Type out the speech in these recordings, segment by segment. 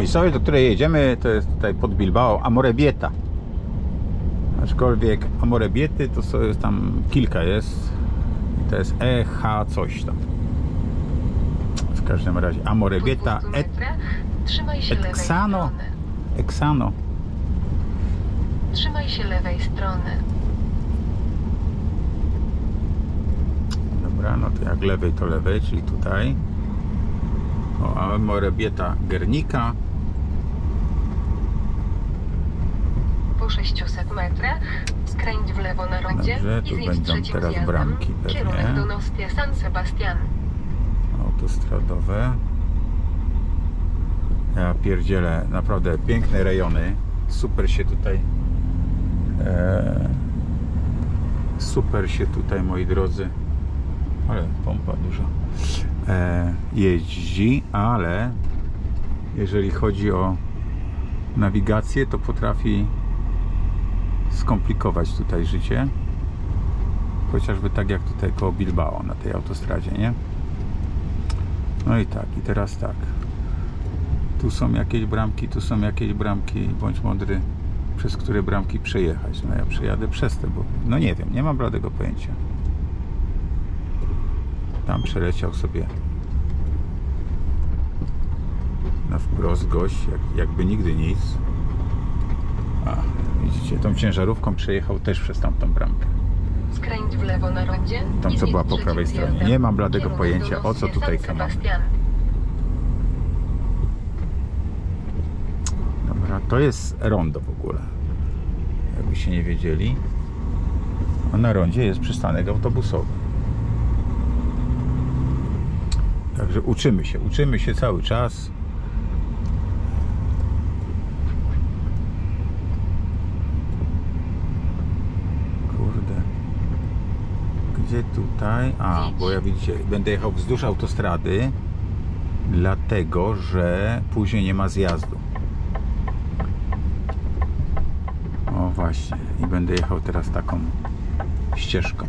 Miejscowość, do której jedziemy, to jest tutaj pod Bilbao Amorebieta. Aczkolwiek Amorebiety to so- jest tam kilka jest. I to jest EH coś tam. W każdym razie Amorebieta Po 200 et, metrach trzymaj się et lewej Xano. strony. Exano. Trzymaj się lewej strony. Dobra, no to jak lewej to lewej, czyli tutaj. O, Amorebieta Gernika. 600 metrach skręć w lewo na rondzie Dobrze, i tu zjedź będą trzecim teraz zjazdem. bramki pewnie. Kierunek do Nostia San Sebastian. autostradowe. Ja pierdzielę, naprawdę piękne rejony. Super się tutaj e, super się tutaj, moi drodzy ale pompa duża e, jeździ, ale jeżeli chodzi o nawigację, to potrafi skomplikować tutaj życie. Chociażby tak jak tutaj koło Bilbao na tej autostradzie, nie? No i tak, i teraz tak. Tu są jakieś bramki, tu są jakieś bramki. Bądź mądry, przez które bramki przejechać. No ja przejadę przez te, bo no nie wiem, nie mam bladego pojęcia. Tam przeleciał sobie na wprost gość, jak, jakby nigdy nic. A, widzicie, tą ciężarówką przejechał też przez tamtą bramkę. Skręć w lewo na rondzie Tam, co była po prawej stronie. Nie mam bladego pojęcia, o co tutaj. Sebastian. Dobra, to jest rondo w ogóle. Jakbyście nie wiedzieli. A na rondzie jest przystanek autobusowy. Także uczymy się, uczymy się cały czas. Kurde. Gdzie tutaj? A, bo ja widzicie, będę jechał wzdłuż autostrady, dlatego że później nie ma zjazdu. O właśnie, i będę jechał teraz taką ścieżką.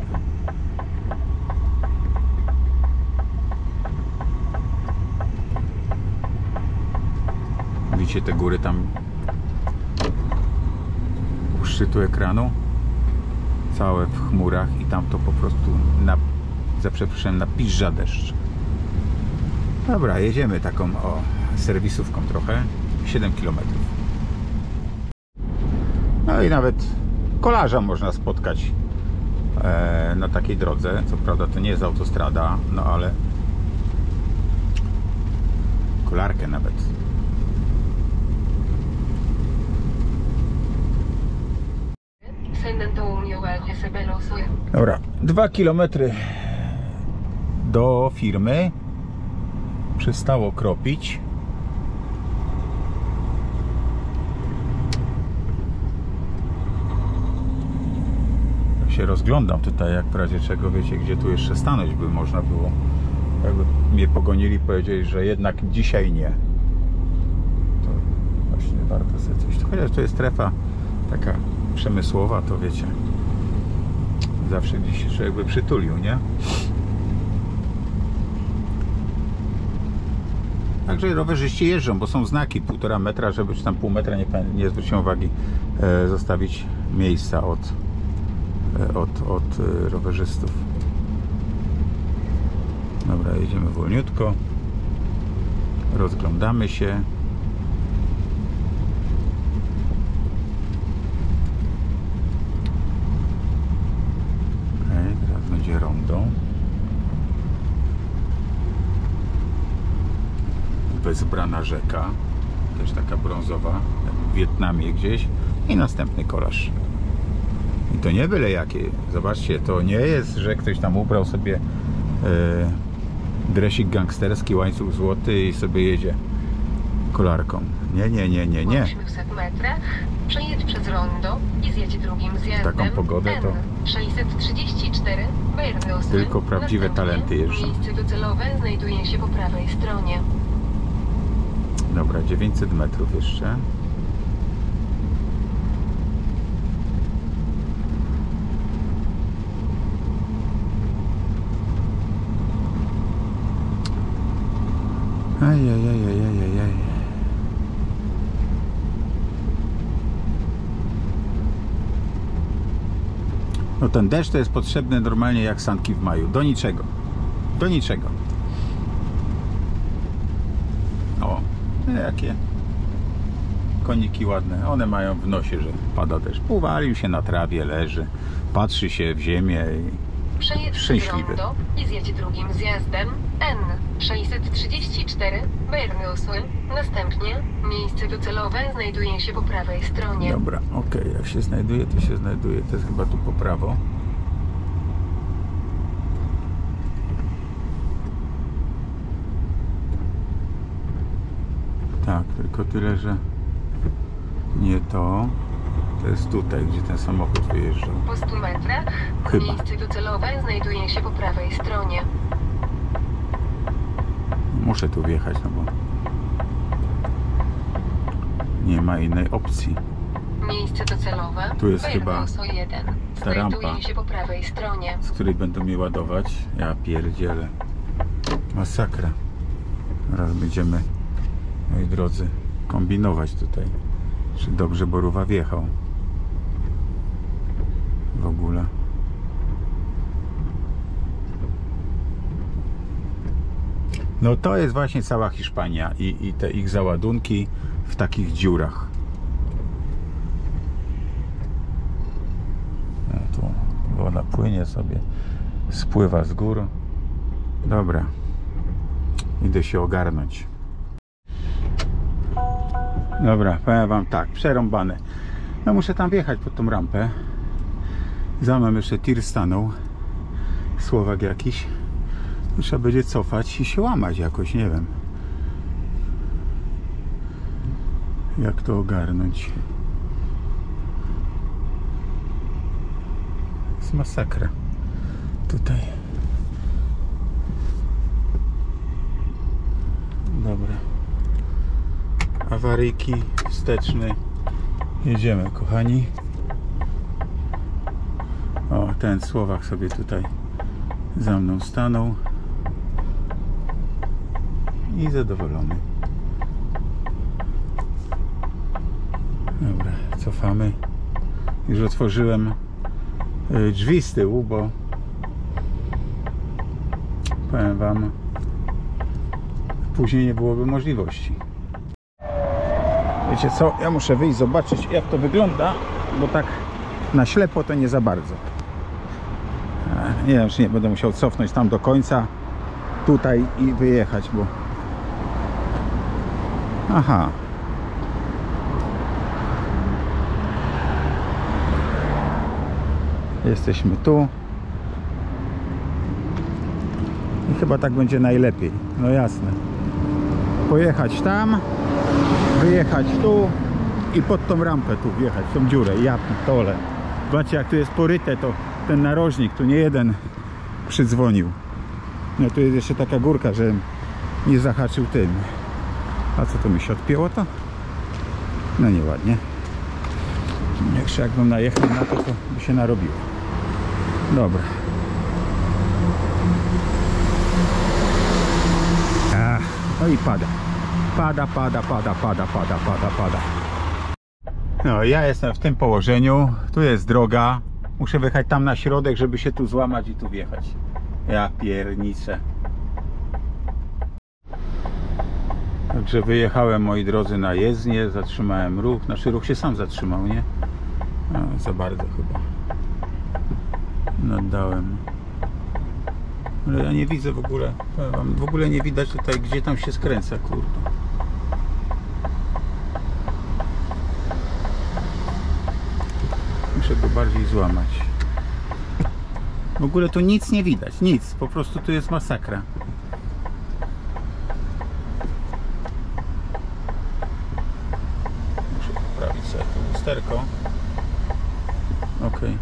Widzicie te góry tam u szczytu ekranu? Całe w chmurach i tam to po prostu na, za przeproszeniem napiża deszcz. Dobra, jedziemy taką o serwisówką trochę. 7 km. No i nawet kolarza można spotkać e, na takiej drodze. Co prawda to nie jest autostrada, no ale kolarkę nawet. LGC Veloso. Dobra, 2 km do firmy. Przestało kropić. Tak się rozglądam tutaj, jak w razie czego wiecie, gdzie tu jeszcze stanąć by można było. Jakby mnie pogonili, powiedzieli, że jednak dzisiaj nie. To właśnie warto sobie coś. Chociaż to jest strefa taka przemysłowa, to wiecie zawsze gdzieś się człowiek by przytulił, nie? Także rowerzyści jeżdżą, bo są znaki półtora metra, żeby czy tam pół metra, nie, nie uwagi, e, zostawić miejsca od, e, od, od e, rowerzystów. Dobra, jedziemy wolniutko. Rozglądamy się. Okej, teraz Bezbrana rzeka, też taka brązowa, w Wietnamie gdzieś. I następny kolarz. I to nie byle jakie. Zobaczcie, to nie jest, że ktoś tam ubrał sobie e, dresik gangsterski, łańcuch złoty i sobie jedzie kolarką. Nie, nie, nie, nie, nie. Po 800 metrach przejedź przez rondo i zjedź drugim zjazdem. taką pogodę to- N634 Bernusy. Tylko prawdziwe Następnie talenty jeżdżą. Miejsce docelowe znajduje się po prawej stronie. Dobra, 900 metrów jeszcze. Ten deszcz to jest potrzebny normalnie jak sanki w maju. Do niczego. Do niczego. O, jakie koniki ładne. One mają w nosie, że pada deszcz. Uwalił się na trawie, leży, patrzy się w ziemię i Przejedź Szczęśliwy. i zjedź drugim zjazdem N634 Bernusły. Następnie miejsce docelowe znajduje się po prawej stronie. Dobra, okej, jak się znajduje, to się znajduje. To jest chyba tu po prawo. Tak, tylko tyle, że nie to. To jest tutaj, gdzie ten samochód wyjeżdżał. Po 100 metrach Chyba. miejsce docelowe znajduje się po prawej stronie. Muszę tu wjechać, no bo nie ma innej opcji. Miejsce docelowe Tu jest chyba Bernoso 1 ta rampa. znajduje się po prawej stronie. z której będą mnie ładować. Ja pierdzielę. Masakra. Teraz będziemy, moi drodzy, kombinować tutaj. Czy dobrze Boruwa wjechał. W ogóle. No to jest właśnie cała Hiszpania i, i te ich załadunki w takich dziurach. No tu woda płynie sobie, spływa z gór. Dobra, idę się ogarnąć. Dobra, powiem wam tak, przerąbane. No muszę tam wjechać pod tą rampę. Za mną jeszcze tir stanął. Słowak jakiś. Trzeba będzie cofać i się łamać jakoś, nie wiem. Jak to ogarnąć? jest masakra tutaj dobra awaryjki wsteczny jedziemy kochani o ten Słowak sobie tutaj za mną stanął i zadowolony dobra cofamy już otworzyłem y, drzwi z tyłu, bo powiem Wam, później nie byłoby możliwości. Wiecie co, ja muszę wyjść zobaczyć jak to wygląda, bo tak na ślepo to nie za bardzo. Nie wiem, czy nie będę musiał cofnąć tam do końca, tutaj i wyjechać, bo... Aha, Jesteśmy tu. I chyba tak będzie najlepiej. No jasne. Pojechać tam, wyjechać tu i pod tą rampę tu wjechać, tą dziurę. Ja pitole. Zobaczcie jak tu jest poryte to ten narożnik, tu nie jeden przydzwonił. No tu jest jeszcze taka górka, że nie zahaczył tym. A co to mi się odpięło to? No nieładnie. Jeszcze jakbym najechał na to, to by się narobiło. Dobra. Ach, no i pada. Pada, pada, pada, pada, pada, pada, pada. No, ja jestem w tym położeniu. Tu jest droga. Muszę wyjechać tam na środek, żeby się tu złamać i tu wjechać. Ja pierniczę. Także wyjechałem, moi drodzy, na jezdnię, zatrzymałem ruch. Znaczy ruch się sam zatrzymał, nie? No, za bardzo chyba. Naddałem. Ale ja nie widzę w ogóle, w ogóle nie widać tutaj, gdzie tam się skręca, kurde. Muszę go bardziej złamać. W ogóle tu nic nie widać, nic, po prostu tu jest masakra. Muszę poprawić sobie to lusterko. Okej.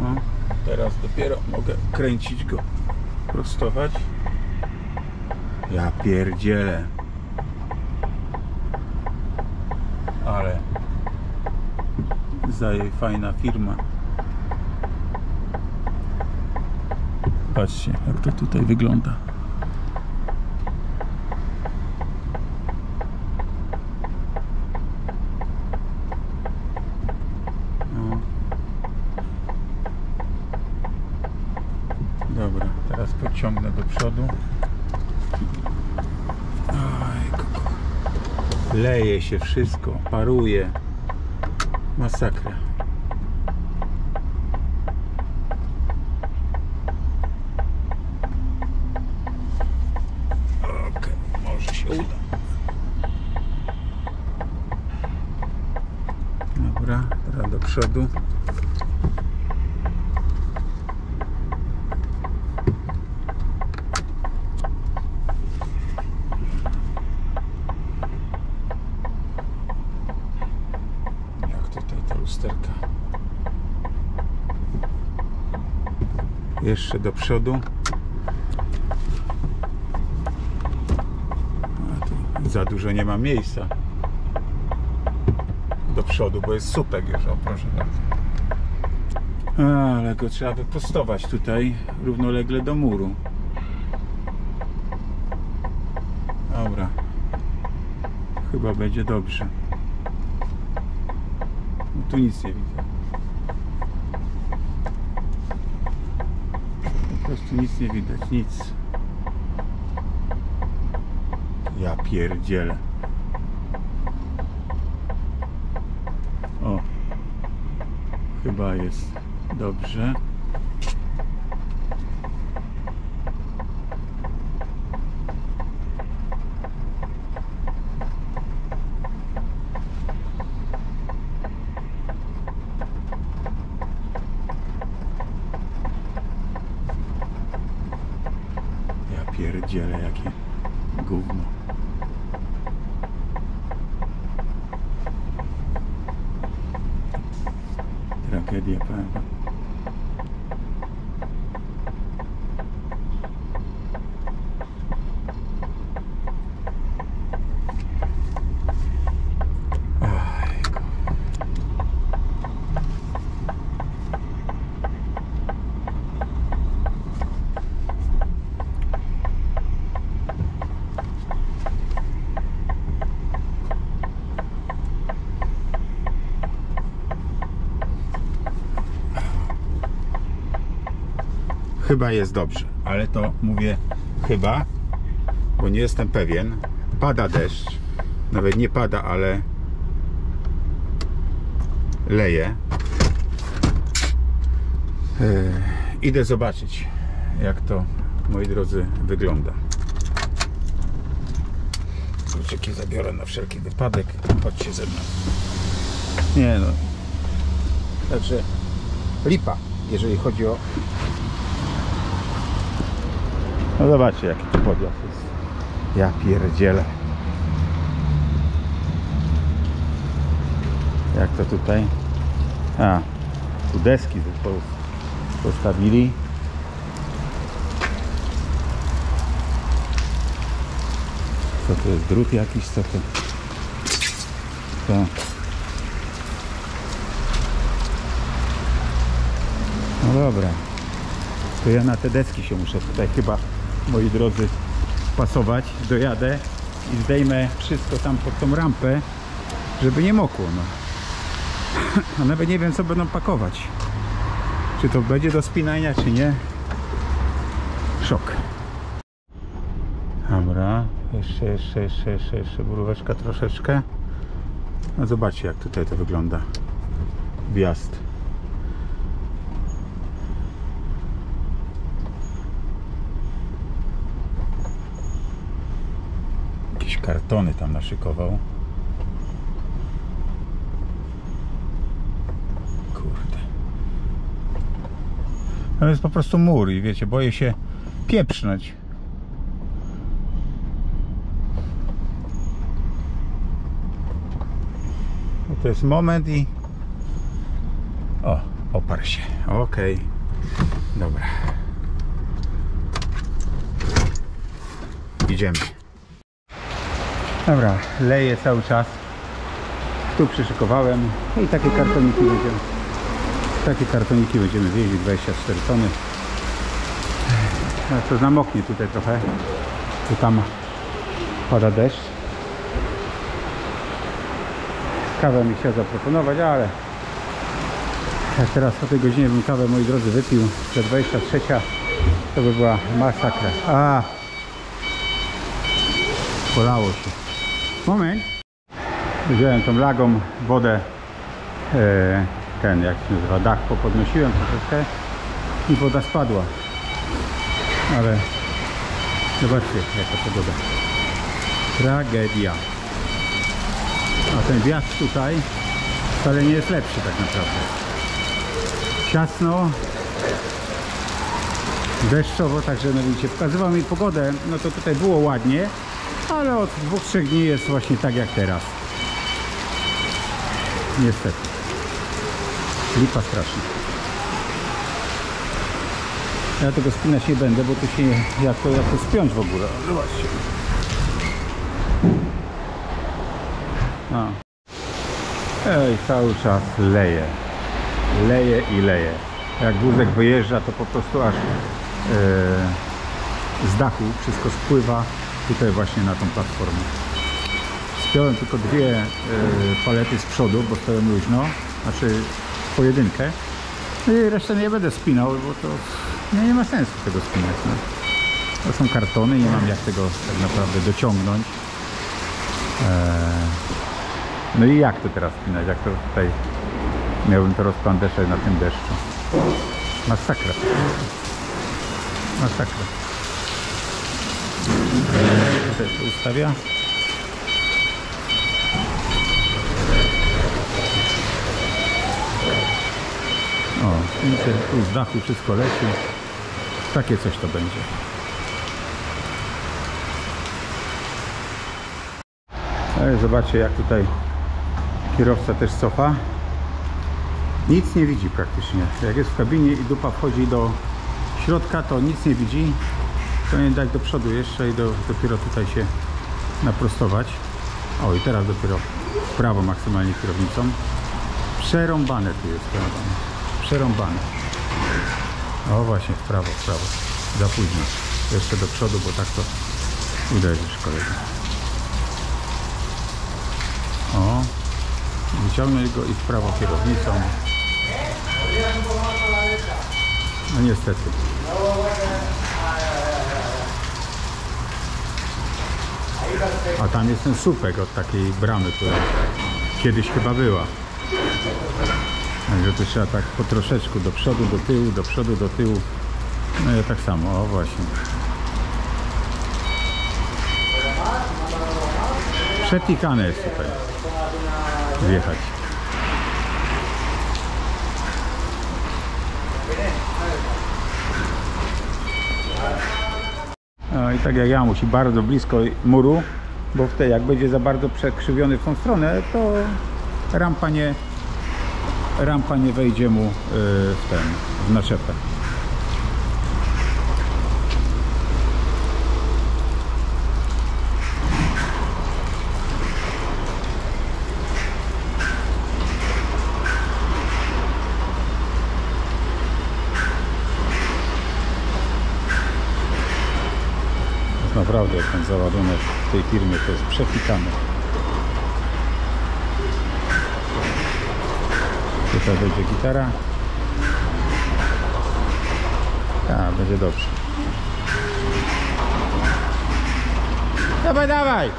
No, teraz dopiero mogę kręcić go, prostować. Ja pierdzielę. tutaj fajna firma. Patrzcie, jak to tutaj wygląda. No. Dobra, teraz pociągnę do przodu. Leje się wszystko, paruje. Masakra. Okej, może się uda. Dobra, teraz do przodu. Jak tutaj ta lusterka? Jeszcze do przodu. Za dużo nie ma miejsca do przodu, bo jest słupek już, o proszę bardzo. Ale go trzeba wyprostować tutaj równolegle do muru. Dobra. Chyba będzie dobrze. No, tu nic nie widzę. Prostu nic nie widać, nic. Ja pierdzielę. O. Chyba jest dobrze. Ja pierdzielę jakie gówno. Tragedia powiem wam. Ojku. Chyba jest dobrze, ale to mówię chyba, bo nie jestem pewien. Pada deszcz, nawet nie pada, ale leje. Eee, idę zobaczyć, jak to, moi drodzy, wygląda. Kluczyki zabiorę na wszelki wypadek. Chodźcie ze mną. Nie no. Także lipa, jeżeli chodzi o no zobaczcie jaki tu podjazd jest. Ja pierdzielę. Jak to tutaj? A, tu deski po- postawili. Co to jest? Drut jakiś? Co to? To. No dobra. To ja na te deski się muszę tutaj chyba, moi drodzy, pasować. Dojadę i zdejmę wszystko tam pod tą rampę, żeby nie mokło. No. A nawet nie wiem, co będą pakować. Czy to będzie do spinania, czy nie. Szok. Dobra, jeszcze, jeszcze, jeszcze, jeszcze, jeszcze buróweczka troszeczkę. No zobaczcie, jak tutaj to wygląda. Wjazd. Jakieś kartony tam naszykował. Kurde. To jest po prostu mur i wiecie, boję się pieprznąć. No to jest moment i... O, oparł się. Okej. Dobra. Idziemy. Dobra, leję cały czas. Tu przyszykowałem i takie kartoniki będziemy. Takie kartoniki będziemy wieźli 24 tony. No, to namoknie tutaj trochę. Tu tam pada deszcz. Kawę mi chciał zaproponować, ale jak teraz o tej godzinie bym kawę moi drodzy wypił, że 23 To by była masakra. A. Polało się. Moment. Wziąłem tą lagą wodę. E, ten, jak się nazywa, dach popodnosiłem troszeczkę i woda spadła. Ale zobaczcie jaka pogoda. Tragedia. A ten wiatr tutaj wcale nie jest lepszy tak naprawdę. Ciasno, deszczowo, także no widzicie, pokazywał mi pogodę, no to tutaj było ładnie, ale od dwóch, trzech dni jest właśnie tak jak teraz. Niestety. Lipa straszna. Ja tego spinać nie będę, bo tu się jak to, jak to spiąć w ogóle. Zobaczcie. A. Ej, cały czas leje. Leje i leje. Jak wózek wyjeżdża, to po prostu aż e, z dachu wszystko spływa tutaj właśnie na tą platformę. Spiąłem tylko dwie e, palety z przodu, bo stoją luźno, znaczy pojedynkę. No i resztę nie będę spinał, bo to no nie ma sensu tego spinać. No. To są kartony, nie mam jak tego tak naprawdę dociągnąć. Eee, no i jak to teraz spinać? Jak to tutaj miałbym to rozplandesze na tym deszczu? Masakra. Masakra. Tutaj się ustawia. O, widzicie, tu z dachu wszystko leci. Takie coś to będzie. Ale zobaczcie jak tutaj kierowca też cofa. Nic nie widzi praktycznie. Jak jest w kabinie i dupa wchodzi do środka, to nic nie widzi. Powinien dać do przodu jeszcze i do, dopiero tutaj się naprostować. O i teraz dopiero w prawo maksymalnie kierownicą. Przerąbane tu jest, przerąbane. Przerąbane. O właśnie, w prawo, w prawo. Za późno. Jeszcze do przodu, bo tak to uderzysz kolega. O, wyciągnąć go i w prawo kierownicą. No niestety. A tam jest ten słupek od takiej bramy, która kiedyś chyba była. Także to trzeba tak po troszeczku do przodu, do tyłu, do przodu, do tyłu. No ja tak samo, o właśnie. Przetikane jest tutaj wjechać. No i tak jak ja musi bardzo blisko muru, bo wtedy jak będzie za bardzo przekrzywiony w tą stronę, to rampa nie rampa nie wejdzie mu y, w ten w naczepę. Jest naprawdę ten załadunek w tej firmie to jest przefikany. Tutaj będzie gitara. Tak, będzie dobrze. Dawaj, dawaj!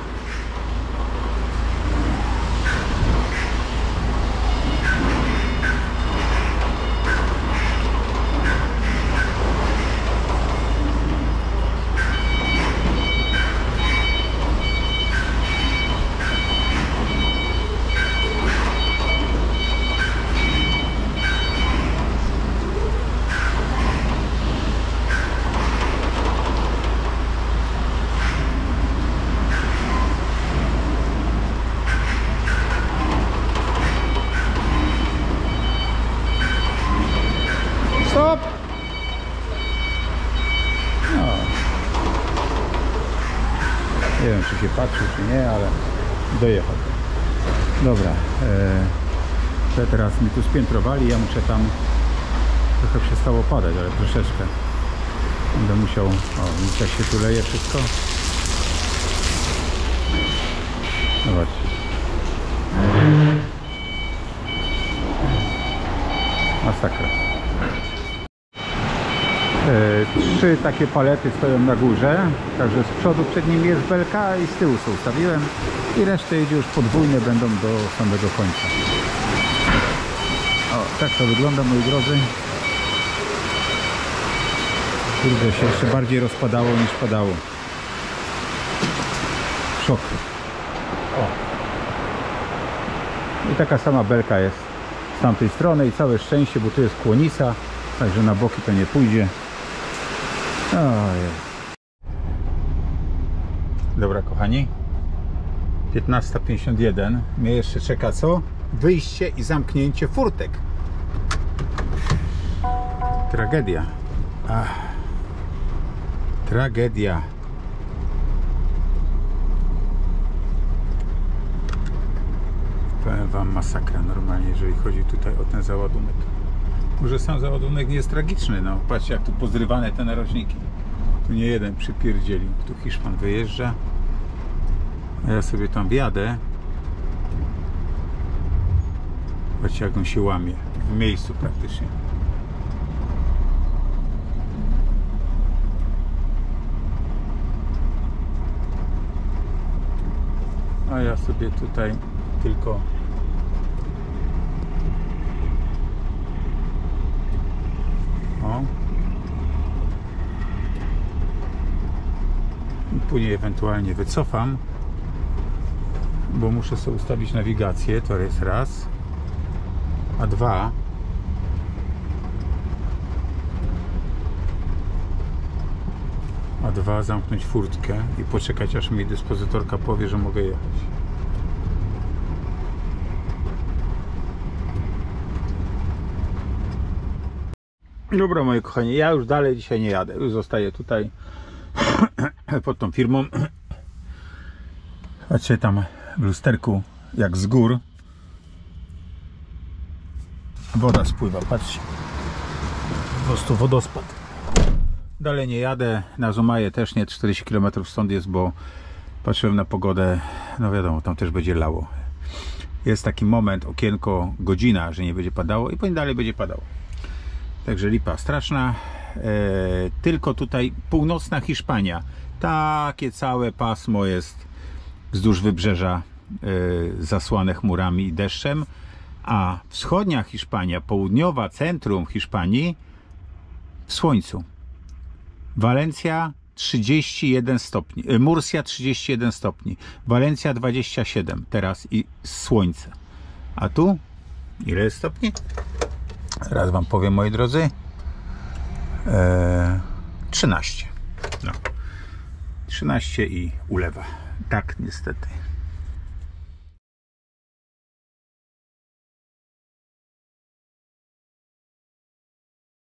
Nie wiem, czy się patrzył, czy nie, ale dojechał. Dobra. E, teraz mi tu spiętrowali, ja muszę tam... Trochę przestało padać, ale troszeczkę. Będę musiał... O, jak się tu leje wszystko? Zobaczcie. E, Trzy takie palety stoją na górze, także z przodu przed nim jest belka i z tyłu sobie ustawiłem i resztę idzie już podwójne będą do samego końca. O, tak to wygląda moi drodzy. Kurde, się jeszcze bardziej rozpadało niż padało. Szok. O. I taka sama belka jest z tamtej strony i całe szczęście, bo tu jest kłonisa, także na boki to nie pójdzie. Dobra kochani. 15.51. Mnie jeszcze czeka co? Wyjście i zamknięcie furtek. Tragedia. Ach. Tragedia. Powiem wam masakra normalnie, jeżeli chodzi tutaj o ten załadunek. Może sam załadunek nie jest tragiczny, no patrzcie jak tu pozrywane te narożniki. Tu nie jeden przypierdzieli. Tu Hiszpan wyjeżdża. A ja sobie tam wjadę. Patrzcie jak on się łamie. W miejscu praktycznie. A ja sobie tutaj tylko o I później ewentualnie wycofam bo muszę sobie ustawić nawigację to jest raz. A dwa. A dwa zamknąć furtkę i poczekać aż mi dyspozytorka powie, że mogę jechać. Dobra moi kochani, ja już dalej dzisiaj nie jadę, już zostaję tutaj pod tą firmą. Patrzcie tam w lusterku jak z gór woda spływa, patrzcie. Po prostu wodospad. Dalej nie jadę, na Zumaję też nie. 40 km stąd jest, bo patrzyłem na pogodę, no wiadomo, tam też będzie lało. Jest taki moment, okienko, godzina, że nie będzie padało i później dalej będzie padało. Także lipa straszna. E, tylko tutaj północna Hiszpania. Takie całe pasmo jest wzdłuż wybrzeża e, zasłane chmurami i deszczem. A wschodnia Hiszpania, południowa centrum Hiszpanii w słońcu. Walencja 31 stopni. E, Murcia 31 stopni. Walencja 27 teraz i słońce. A tu ile jest stopni? Raz Wam powiem, moi drodzy. Eee, 13. No. 13 i ulewa. Tak, niestety.